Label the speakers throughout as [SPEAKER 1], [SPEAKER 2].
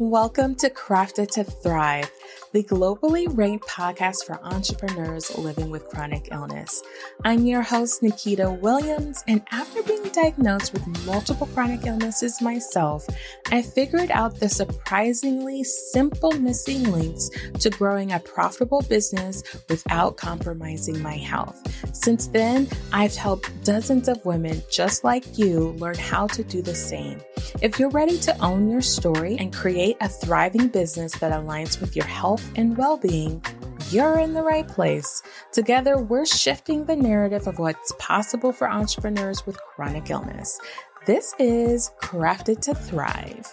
[SPEAKER 1] Welcome to Crafted to Thrive, the globally ranked podcast for entrepreneurs living with chronic illness. I'm your host, Nikita Williams, and after being diagnosed with multiple chronic illnesses myself, I figured out the surprisingly simple missing links to growing a profitable business without compromising my health. Since then, I've helped dozens of women just like you learn how to do the same. If you're ready to own your story and create a thriving business that aligns with your health and well being, you're in the right place. Together, we're shifting the narrative of what's possible for entrepreneurs with chronic illness. This is Crafted to Thrive.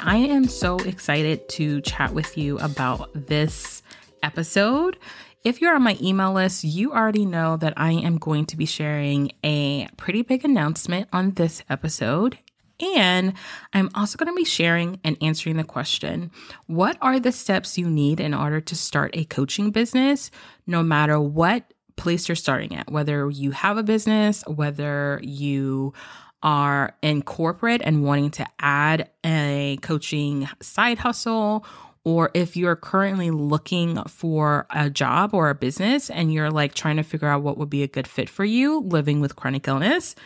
[SPEAKER 1] I am so excited to chat with you about this episode. If you're on my email list, you already know that I am going to be sharing a pretty big announcement on this episode. And I'm also going to be sharing and answering the question What are the steps you need in order to start a coaching business, no matter what place you're starting at? Whether you have a business, whether you are in corporate and wanting to add a coaching side hustle, or if you're currently looking for a job or a business and you're like trying to figure out what would be a good fit for you living with chronic illness.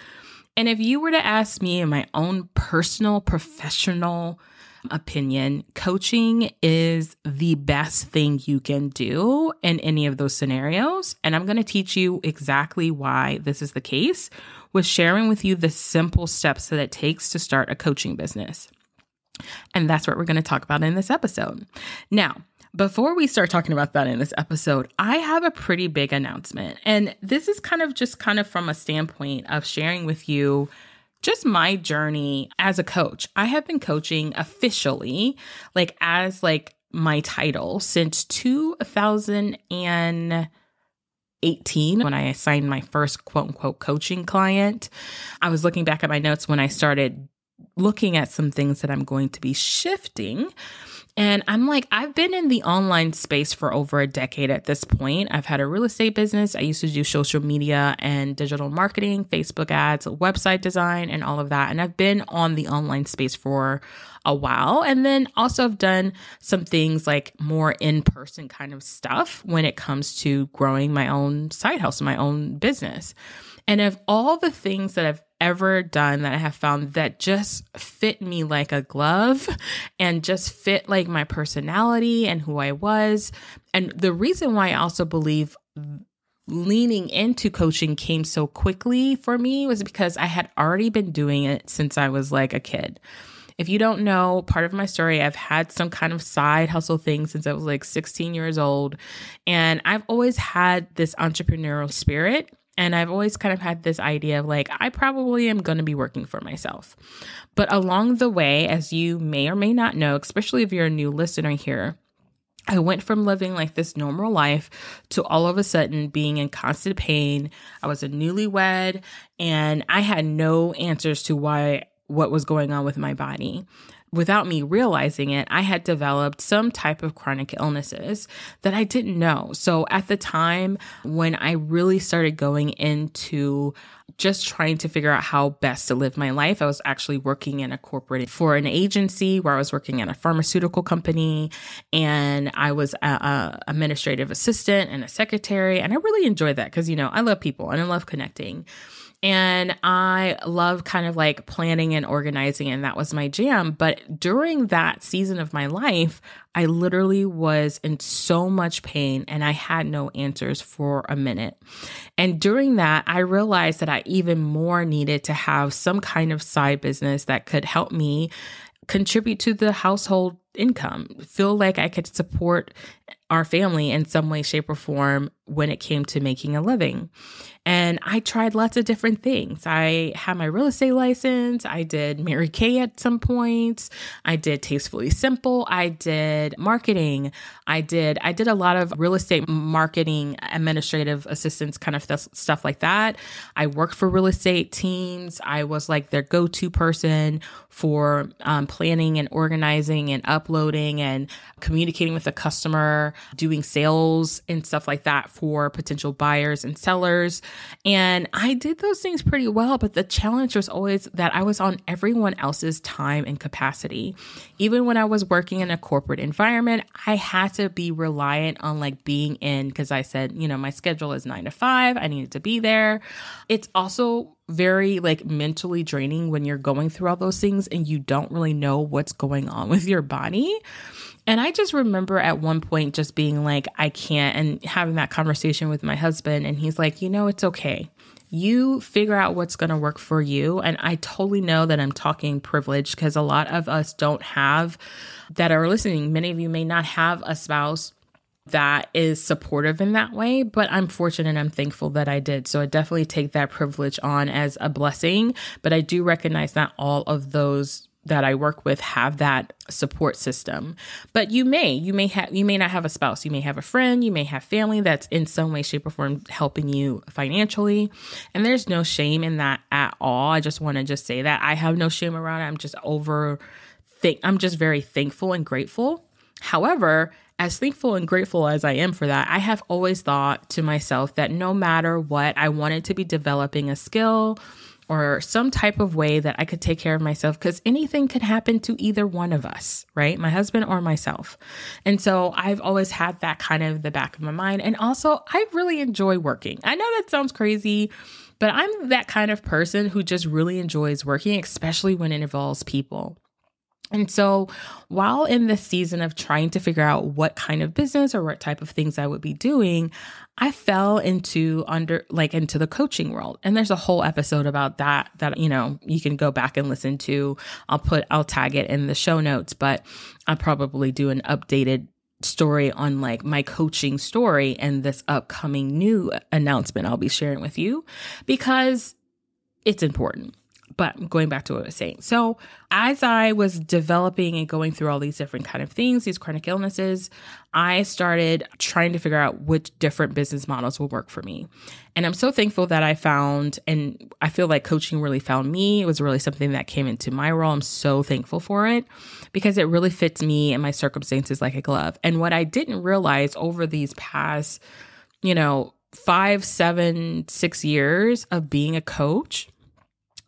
[SPEAKER 1] And if you were to ask me in my own personal professional opinion, coaching is the best thing you can do in any of those scenarios. And I'm going to teach you exactly why this is the case with sharing with you the simple steps that it takes to start a coaching business. And that's what we're going to talk about in this episode. Now, before we start talking about that in this episode, I have a pretty big announcement. And this is kind of just kind of from a standpoint of sharing with you just my journey as a coach. I have been coaching officially, like as like my title since 2018 when I assigned my first quote unquote coaching client. I was looking back at my notes when I started looking at some things that I'm going to be shifting. And I'm like, I've been in the online space for over a decade at this point. I've had a real estate business. I used to do social media and digital marketing, Facebook ads, website design, and all of that. And I've been on the online space for a while. And then also I've done some things like more in person kind of stuff when it comes to growing my own side house, my own business. And of all the things that I've ever done that I have found that just fit me like a glove and just fit like my personality and who I was. And the reason why I also believe leaning into coaching came so quickly for me was because I had already been doing it since I was like a kid. If you don't know part of my story, I've had some kind of side hustle thing since I was like 16 years old. And I've always had this entrepreneurial spirit. And I've always kind of had this idea of like, I probably am going to be working for myself. But along the way, as you may or may not know, especially if you're a new listener here, I went from living like this normal life to all of a sudden being in constant pain. I was a newlywed and I had no answers to why what was going on with my body without me realizing it, I had developed some type of chronic illnesses that I didn't know. So at the time when I really started going into just trying to figure out how best to live my life. I was actually working in a corporate for an agency where I was working in a pharmaceutical company and I was a, a administrative assistant and a secretary. And I really enjoyed that because, you know, I love people and I love connecting. And I love kind of like planning and organizing, and that was my jam. But during that season of my life, I literally was in so much pain and I had no answers for a minute. And during that, I realized that I even more needed to have some kind of side business that could help me contribute to the household income, feel like I could support our family in some way, shape, or form when it came to making a living. And I tried lots of different things. I had my real estate license. I did Mary Kay at some points. I did Tastefully Simple. I did marketing. I did I did a lot of real estate marketing, administrative assistance kind of th- stuff like that. I worked for real estate teams. I was like their go-to person for um, planning and organizing and uploading and communicating with the customer, doing sales and stuff like that for potential buyers and sellers. And I did those things pretty well, but the challenge was always that I was on everyone else's time and capacity. Even when I was working in a corporate environment, I had to be reliant on like being in because I said, you know, my schedule is nine to five, I needed to be there. It's also very like mentally draining when you're going through all those things and you don't really know what's going on with your body. And I just remember at one point just being like, I can't, and having that conversation with my husband. And he's like, you know, it's okay. You figure out what's going to work for you. And I totally know that I'm talking privilege because a lot of us don't have that are listening. Many of you may not have a spouse that is supportive in that way, but I'm fortunate and I'm thankful that I did. So I definitely take that privilege on as a blessing, but I do recognize that all of those that I work with have that support system. But you may, you may have, you may not have a spouse. You may have a friend. You may have family that's in some way, shape, or form helping you financially. And there's no shame in that at all. I just want to just say that I have no shame around it. I'm just over, think, I'm just very thankful and grateful. However, as thankful and grateful as I am for that, I have always thought to myself that no matter what, I wanted to be developing a skill or some type of way that I could take care of myself because anything could happen to either one of us, right? My husband or myself. And so I've always had that kind of the back of my mind. And also, I really enjoy working. I know that sounds crazy, but I'm that kind of person who just really enjoys working, especially when it involves people. And so, while in the season of trying to figure out what kind of business or what type of things I would be doing, I fell into under like into the coaching world. And there's a whole episode about that that you know, you can go back and listen to. I'll put I'll tag it in the show notes, but I'll probably do an updated story on like my coaching story and this upcoming new announcement I'll be sharing with you because it's important. But going back to what I was saying. So as I was developing and going through all these different kind of things, these chronic illnesses, I started trying to figure out which different business models will work for me. And I'm so thankful that I found, and I feel like coaching really found me. It was really something that came into my role. I'm so thankful for it because it really fits me and my circumstances like a glove. And what I didn't realize over these past, you know, five, seven, six years of being a coach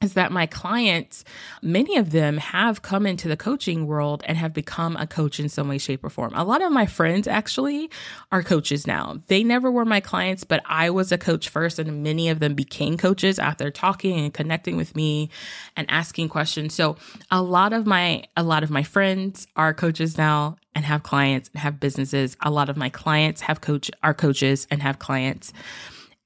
[SPEAKER 1] is that my clients, many of them have come into the coaching world and have become a coach in some way, shape, or form. A lot of my friends actually are coaches now. They never were my clients, but I was a coach first, and many of them became coaches after talking and connecting with me and asking questions. So a lot of my a lot of my friends are coaches now and have clients and have businesses. A lot of my clients have coach are coaches and have clients.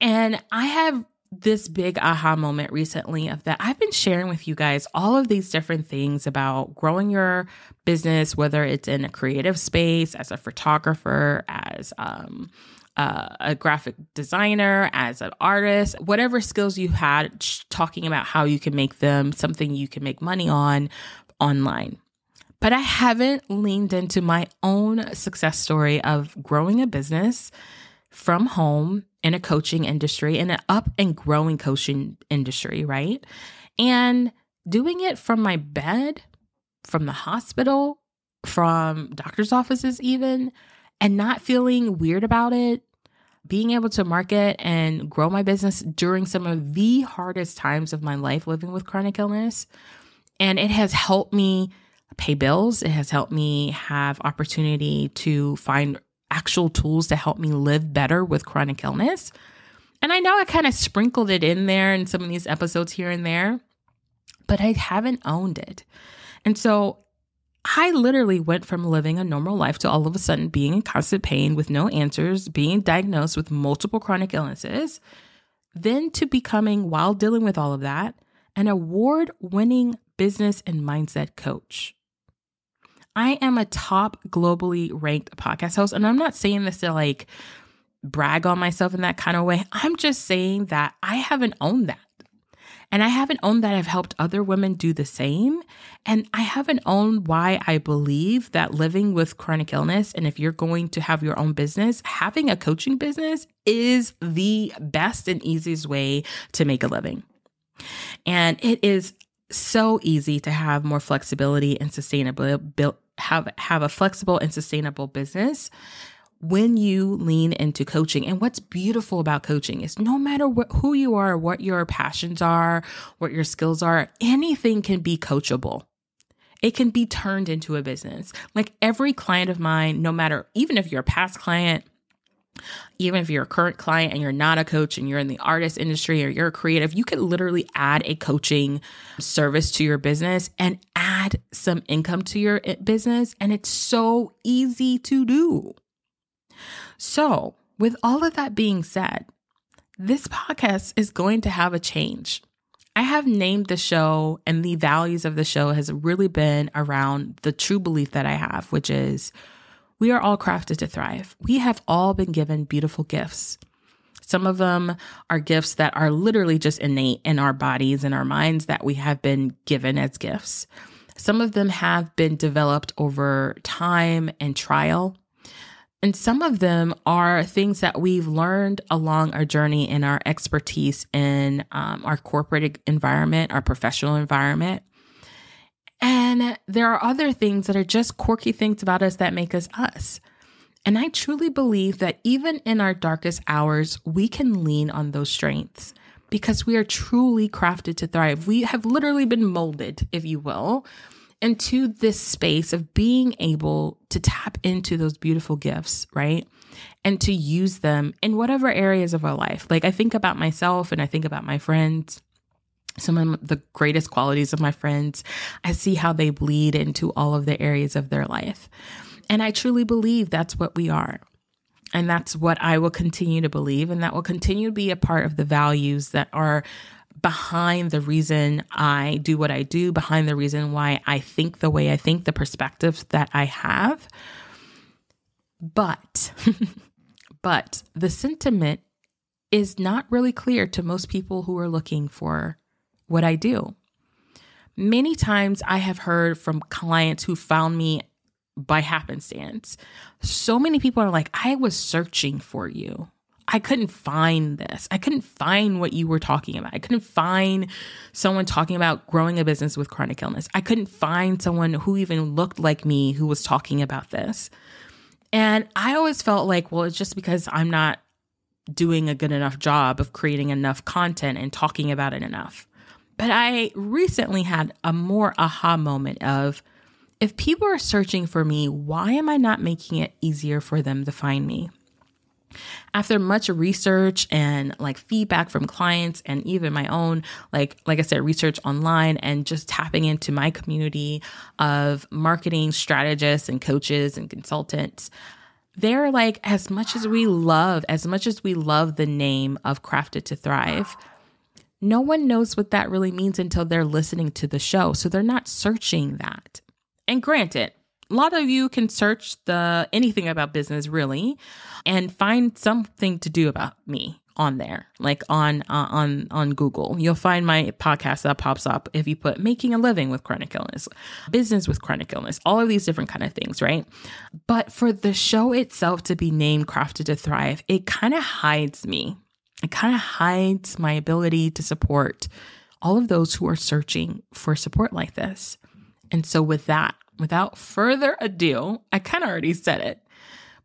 [SPEAKER 1] And I have this big aha moment recently of that I've been sharing with you guys all of these different things about growing your business, whether it's in a creative space, as a photographer, as um, uh, a graphic designer, as an artist, whatever skills you had, talking about how you can make them something you can make money on online. But I haven't leaned into my own success story of growing a business from home in a coaching industry, in an up and growing coaching industry, right? And doing it from my bed, from the hospital, from doctor's offices, even, and not feeling weird about it, being able to market and grow my business during some of the hardest times of my life living with chronic illness. And it has helped me pay bills. It has helped me have opportunity to find actual tools to help me live better with chronic illness. And I know I kind of sprinkled it in there in some of these episodes here and there, but I haven't owned it. And so I literally went from living a normal life to all of a sudden being in constant pain with no answers, being diagnosed with multiple chronic illnesses, then to becoming, while dealing with all of that, an award winning business and mindset coach. I am a top globally ranked podcast host. And I'm not saying this to like brag on myself in that kind of way. I'm just saying that I haven't owned that. And I haven't owned that I've helped other women do the same. And I haven't owned why I believe that living with chronic illness, and if you're going to have your own business, having a coaching business is the best and easiest way to make a living. And it is so easy to have more flexibility and sustainability have have a flexible and sustainable business when you lean into coaching. And what's beautiful about coaching is no matter what, who you are, what your passions are, what your skills are, anything can be coachable. It can be turned into a business. Like every client of mine, no matter, even if you're a past client, even if you're a current client and you're not a coach and you're in the artist industry or you're a creative, you could literally add a coaching service to your business and add some income to your eh, business. And it's so easy to do. So, with all of that being said, this podcast is going to have a change. I have named the show, and the values of the show has really been around the true belief that I have, which is we are all crafted to thrive. We have all been given beautiful gifts. Some of them are gifts that are literally just innate in our bodies and our minds that we have been given as gifts. Some of them have been developed over time and trial. And some of them are things that we've learned along our journey in our expertise in um, our corporate environment, our professional environment. And there are other things that are just quirky things about us that make us us. And I truly believe that even in our darkest hours, we can lean on those strengths because we are truly crafted to thrive. We have literally been molded, if you will, into this space of being able to tap into those beautiful gifts, right? And to use them in whatever areas of our life. Like I think about myself and I think about my friends some of the greatest qualities of my friends. I see how they bleed into all of the areas of their life. And I truly believe that's what we are. And that's what I will continue to believe. And that will continue to be a part of the values that are behind the reason I do what I do, behind the reason why I think the way I think, the perspectives that I have. But, but the sentiment is not really clear to most people who are looking for what I do. Many times I have heard from clients who found me by happenstance. So many people are like, I was searching for you. I couldn't find this. I couldn't find what you were talking about. I couldn't find someone talking about growing a business with chronic illness. I couldn't find someone who even looked like me who was talking about this. And I always felt like, well, it's just because I'm not doing a good enough job of creating enough content and talking about it enough. But I recently had a more aha moment of if people are searching for me, why am I not making it easier for them to find me? After much research and like feedback from clients and even my own like like I said research online and just tapping into my community of marketing strategists and coaches and consultants, they're like as much as we love as much as we love the name of crafted to thrive no one knows what that really means until they're listening to the show. So they're not searching that. And granted, a lot of you can search the anything about business really and find something to do about me on there like on uh, on on Google you'll find my podcast that pops up if you put making a living with chronic illness business with chronic illness all of these different kind of things right but for the show itself to be named crafted to thrive it kind of hides me it kind of hides my ability to support all of those who are searching for support like this. And so, with that, without further ado, I kind of already said it,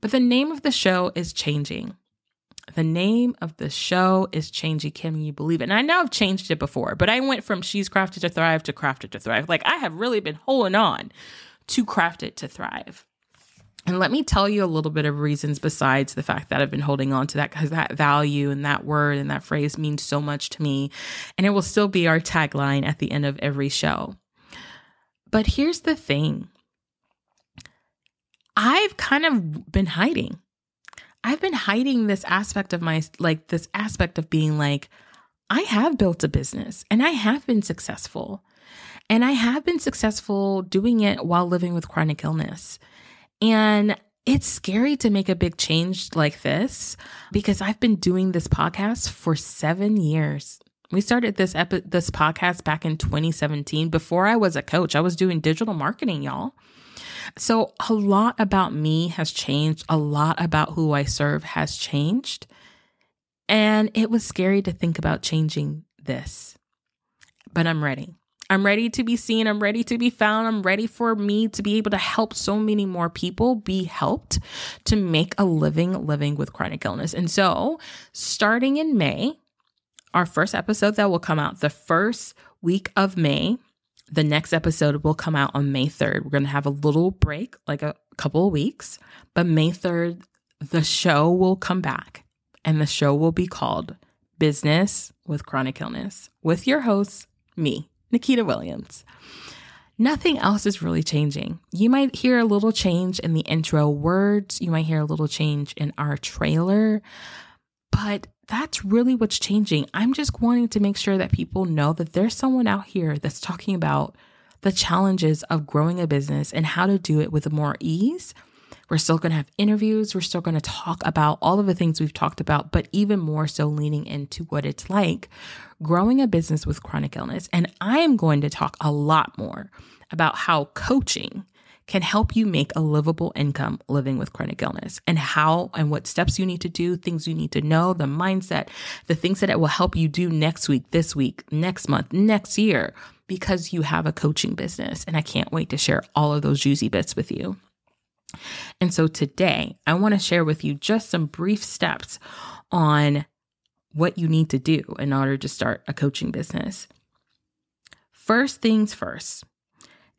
[SPEAKER 1] but the name of the show is changing. The name of the show is changing. Can you believe it? And I know I've changed it before, but I went from She's Crafted to Thrive to Crafted to Thrive. Like I have really been holding on to Crafted to Thrive. And let me tell you a little bit of reasons besides the fact that I've been holding on to that because that value and that word and that phrase means so much to me. And it will still be our tagline at the end of every show. But here's the thing I've kind of been hiding. I've been hiding this aspect of my, like, this aspect of being like, I have built a business and I have been successful. And I have been successful doing it while living with chronic illness. And it's scary to make a big change like this because I've been doing this podcast for seven years. We started this epi- this podcast back in 2017. Before I was a coach, I was doing digital marketing, y'all. So a lot about me has changed. A lot about who I serve has changed. And it was scary to think about changing this. But I'm ready. I'm ready to be seen. I'm ready to be found. I'm ready for me to be able to help so many more people be helped to make a living living with chronic illness. And so, starting in May, our first episode that will come out the first week of May, the next episode will come out on May 3rd. We're going to have a little break, like a couple of weeks, but May 3rd, the show will come back and the show will be called Business with Chronic Illness with your host, me, Nikita Williams. Nothing else is really changing. You might hear a little change in the intro words, you might hear a little change in our trailer, but that's really what's changing. I'm just wanting to make sure that people know that there's someone out here that's talking about the challenges of growing a business and how to do it with more ease. We're still going to have interviews. We're still going to talk about all of the things we've talked about, but even more so leaning into what it's like growing a business with chronic illness. And I am going to talk a lot more about how coaching can help you make a livable income living with chronic illness and how and what steps you need to do, things you need to know, the mindset, the things that it will help you do next week, this week, next month, next year, because you have a coaching business. And I can't wait to share all of those juicy bits with you. And so today, I want to share with you just some brief steps on what you need to do in order to start a coaching business. First things first,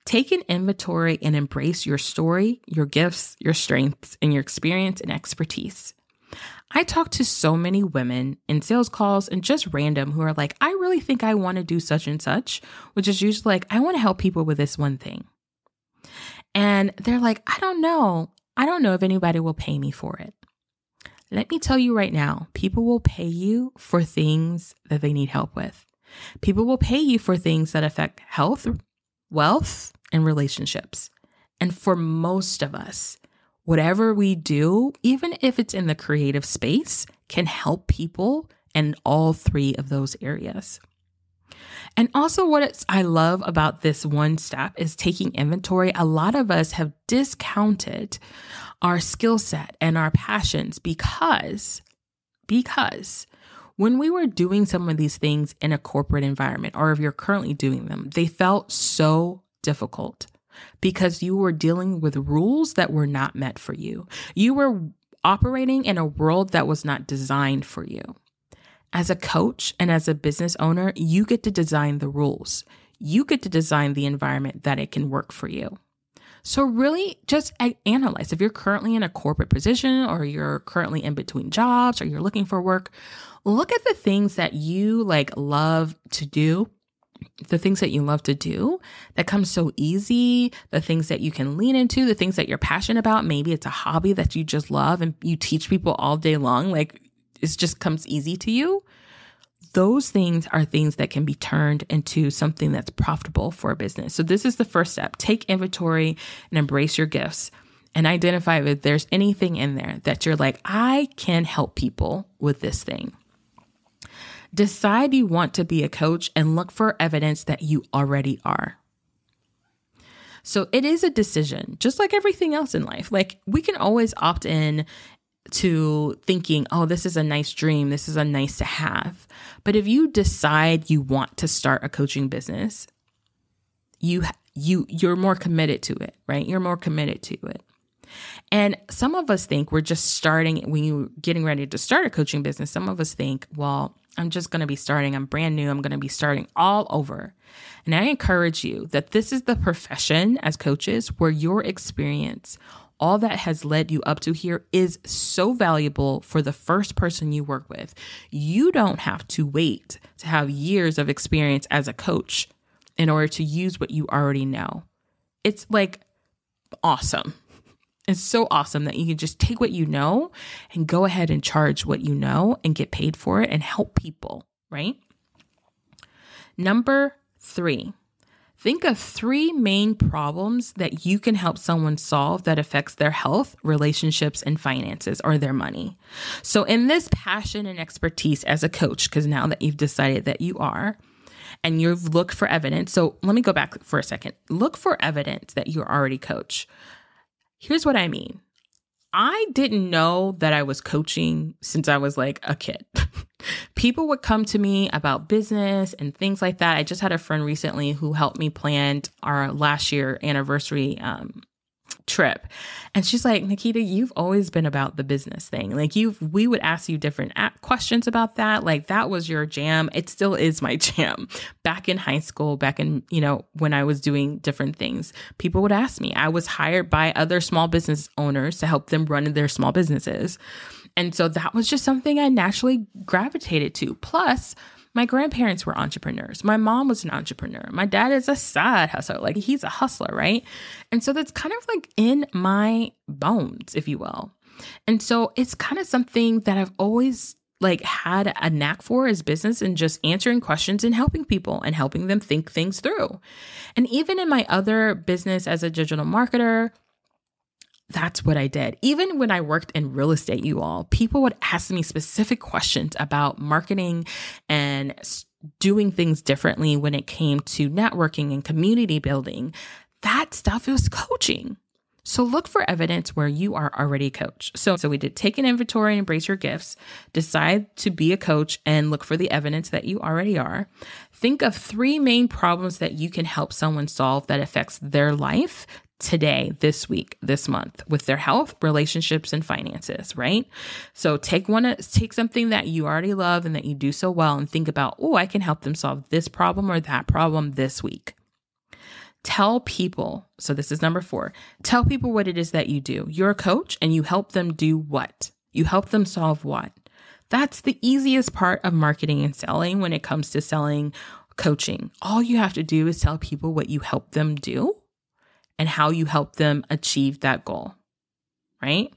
[SPEAKER 1] take an inventory and embrace your story, your gifts, your strengths, and your experience and expertise. I talk to so many women in sales calls and just random who are like, I really think I want to do such and such, which is usually like, I want to help people with this one thing. And they're like, I don't know. I don't know if anybody will pay me for it. Let me tell you right now, people will pay you for things that they need help with. People will pay you for things that affect health, wealth, and relationships. And for most of us, whatever we do, even if it's in the creative space, can help people in all three of those areas. And also, what I love about this one step is taking inventory. A lot of us have discounted our skill set and our passions because, because when we were doing some of these things in a corporate environment, or if you're currently doing them, they felt so difficult because you were dealing with rules that were not meant for you. You were operating in a world that was not designed for you. As a coach and as a business owner, you get to design the rules. You get to design the environment that it can work for you. So, really, just analyze if you're currently in a corporate position or you're currently in between jobs or you're looking for work, look at the things that you like love to do the things that you love to do that come so easy, the things that you can lean into, the things that you're passionate about. Maybe it's a hobby that you just love and you teach people all day long. Like it just comes easy to you. Those things are things that can be turned into something that's profitable for a business. So, this is the first step. Take inventory and embrace your gifts and identify if there's anything in there that you're like, I can help people with this thing. Decide you want to be a coach and look for evidence that you already are. So it is a decision, just like everything else in life. Like we can always opt in to thinking, oh, this is a nice dream, this is a nice to have. But if you decide you want to start a coaching business, you you you're more committed to it, right? You're more committed to it. And some of us think we're just starting when you're getting ready to start a coaching business. Some of us think, well, I'm just going to be starting. I'm brand new. I'm going to be starting all over. And I encourage you that this is the profession as coaches where your experience, all that has led you up to here is so valuable for the first person you work with. You don't have to wait to have years of experience as a coach in order to use what you already know. It's like awesome. It's so awesome that you can just take what you know and go ahead and charge what you know and get paid for it and help people, right? Number three, think of three main problems that you can help someone solve that affects their health, relationships, and finances or their money. So in this passion and expertise as a coach, because now that you've decided that you are, and you've looked for evidence. So let me go back for a second. Look for evidence that you're already coach. Here's what I mean I didn't know that I was coaching since I was like a kid. People would come to me about business and things like that. I just had a friend recently who helped me plan our last year anniversary um, trip. And she's like, Nikita, you've always been about the business thing. Like you've, we would ask you different questions about that. Like that was your jam. It still is my jam. Back in high school, back in, you know, when I was doing different things, people would ask me. I was hired by other small business owners to help them run their small businesses. And so that was just something I naturally gravitated to. Plus, my grandparents were entrepreneurs. My mom was an entrepreneur. My dad is a side hustler. Like he's a hustler, right? And so that's kind of like in my bones, if you will. And so it's kind of something that I've always like had a knack for as business and just answering questions and helping people and helping them think things through. And even in my other business as a digital marketer, that's what I did. Even when I worked in real estate, you all, people would ask me specific questions about marketing and doing things differently when it came to networking and community building. That stuff was coaching. So look for evidence where you are already a coach. So, so we did take an inventory and embrace your gifts, decide to be a coach and look for the evidence that you already are. Think of three main problems that you can help someone solve that affects their life today, this week, this month with their health, relationships, and finances, right? So take one, take something that you already love and that you do so well and think about, oh, I can help them solve this problem or that problem this week. Tell people, so this is number four, tell people what it is that you do. You're a coach and you help them do what? You help them solve what? That's the easiest part of marketing and selling when it comes to selling coaching. All you have to do is tell people what you help them do and how you help them achieve that goal, right?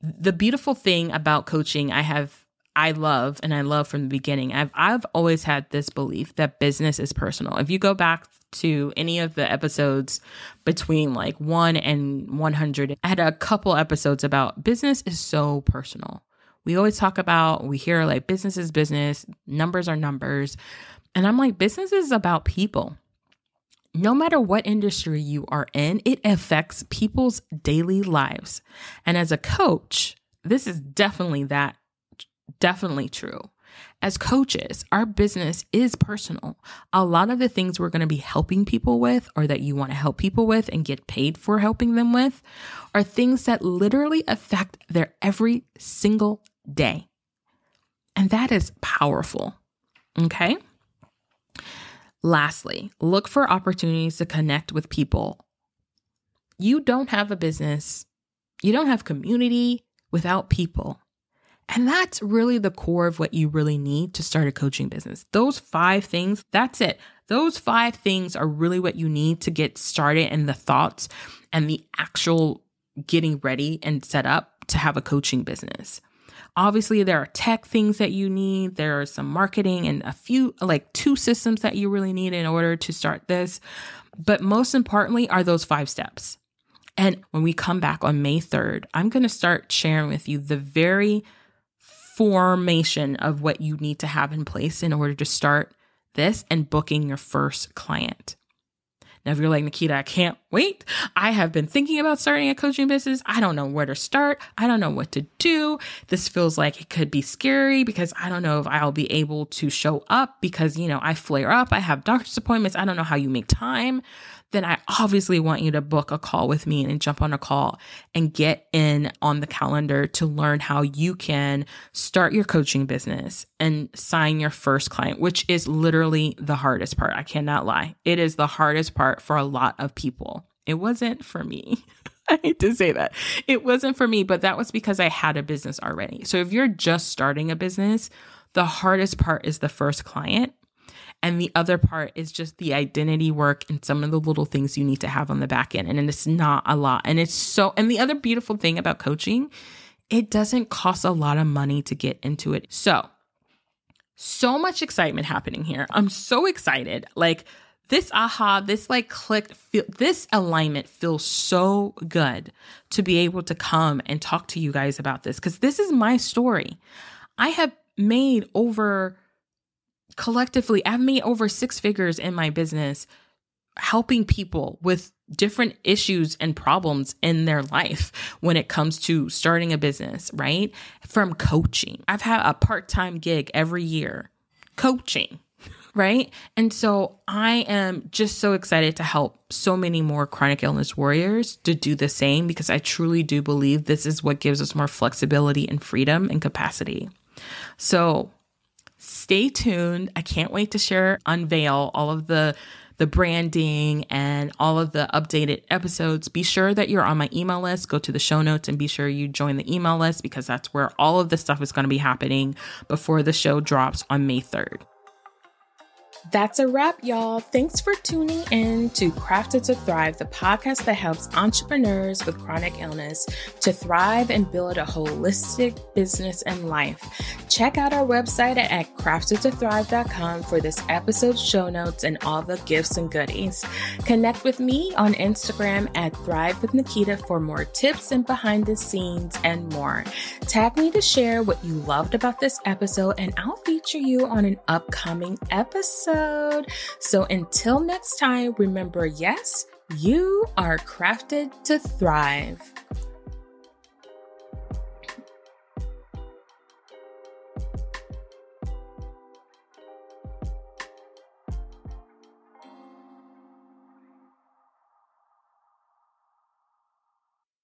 [SPEAKER 1] The beautiful thing about coaching, I have I love and I love from the beginning. I've I've always had this belief that business is personal. If you go back to any of the episodes between like 1 and 100, I had a couple episodes about business is so personal. We always talk about, we hear like business is business, numbers are numbers. And I'm like, business is about people no matter what industry you are in, it affects people's daily lives. And as a coach, this is definitely that, definitely true. As coaches, our business is personal. A lot of the things we're going to be helping people with, or that you want to help people with and get paid for helping them with, are things that literally affect their every single day. And that is powerful. Okay. Lastly, look for opportunities to connect with people. You don't have a business, you don't have community without people. And that's really the core of what you really need to start a coaching business. Those five things, that's it. Those five things are really what you need to get started and the thoughts and the actual getting ready and set up to have a coaching business. Obviously, there are tech things that you need. There are some marketing and a few, like two systems that you really need in order to start this. But most importantly, are those five steps. And when we come back on May 3rd, I'm going to start sharing with you the very formation of what you need to have in place in order to start this and booking your first client. Now, if you're like, Nikita, I can't wait. I have been thinking about starting a coaching business. I don't know where to start. I don't know what to do. This feels like it could be scary because I don't know if I'll be able to show up because, you know, I flare up. I have doctor's appointments. I don't know how you make time then I obviously want you to book a call with me and jump on a call and get in on the calendar to learn how you can start your coaching business and sign your first client, which is literally the hardest part. I cannot lie. It is the hardest part for a lot of people. It wasn't for me. I hate to say that. It wasn't for me, but that was because I had a business already. So if you're just starting a business, the hardest part is the first client and the other part is just the identity work and some of the little things you need to have on the back end. And it's not a lot. And it's so, and the other beautiful thing about coaching, it doesn't cost a lot of money to get into it. So, so much excitement happening here. I'm so excited. Like, this aha, this like click, feel, this alignment feels so good to be able to come and talk to you guys about this because this is my story. I have made over collectively, I've made over six figures in my business helping people with different issues and problems in their life when it comes to starting a business, right? From coaching. I've had a part time gig every year coaching right? And so I am just so excited to help so many more chronic illness warriors to do the same because I truly do believe this is what gives us more flexibility and freedom and capacity. So stay tuned. I can't wait to share, unveil all of the the branding and all of the updated episodes. Be sure that you're on my email list. Go to the show notes and be sure you join the email list because that's where all of the stuff is going to be happening before the show drops on May 3rd. That's a wrap, y'all. Thanks for tuning in to Crafted to Thrive, the podcast that helps entrepreneurs with chronic illness to thrive and build a holistic business and life. Check out our website at craftedtothrive.com for this episode's show notes and all the gifts and goodies. Connect with me on Instagram at Thrive with Nikita for more tips and behind the scenes and more. Tag me to share what you loved about this episode, and I'll feature you on an upcoming episode episode. So until next time, remember yes, you are crafted to thrive.